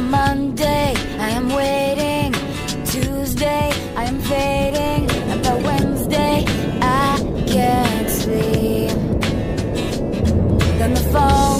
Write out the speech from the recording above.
Monday, I am waiting. Tuesday, I am fading. And by Wednesday, I can't sleep. Then the phone